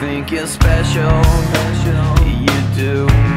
think you're special, you do.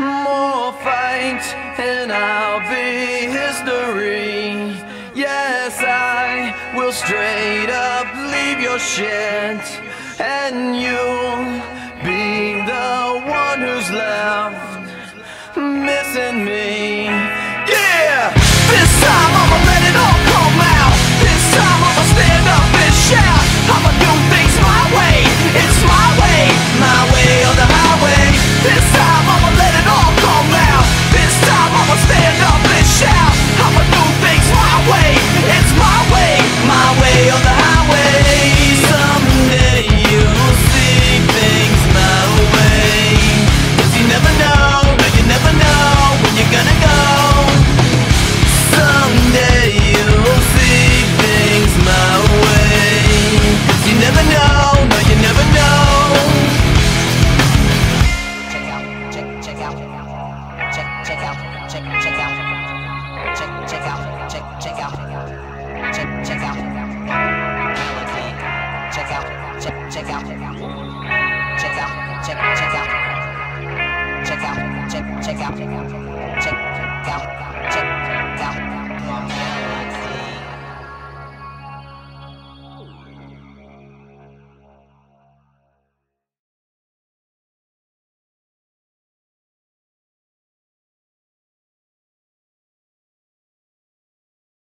More fight and I'll be history. Yes, I will straight up leave your shit and you'll be the one who's left missing me. Out, check, check out, check, check out, check, check out, check, check out, check, check out, melody. Check out, check, check out, check out, check, check out, check out, check, check out, check, check out, check,